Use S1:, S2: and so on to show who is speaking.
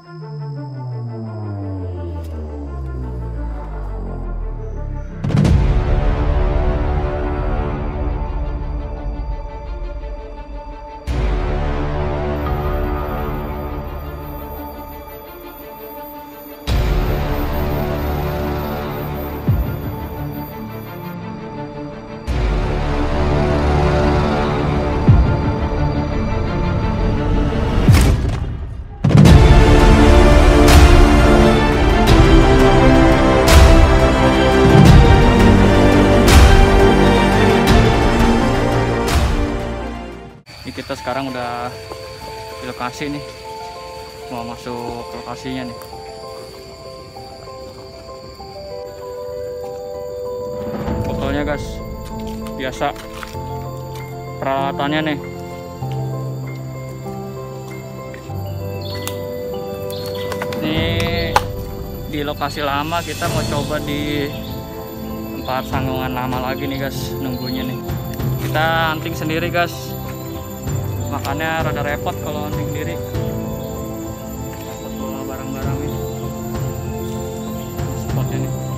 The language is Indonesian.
S1: Ini kita sekarang udah di lokasi nih. Mau masuk ke lokasinya nih. Fotonya guys. Biasa. Peralatannya nih. Ini di lokasi lama kita mau coba di tempat sanggungan lama lagi nih guys nunggunya nih kita hunting sendiri guys makanya rada repot kalau hunting sendiri. Repot bawa barang-barang ini spotnya nih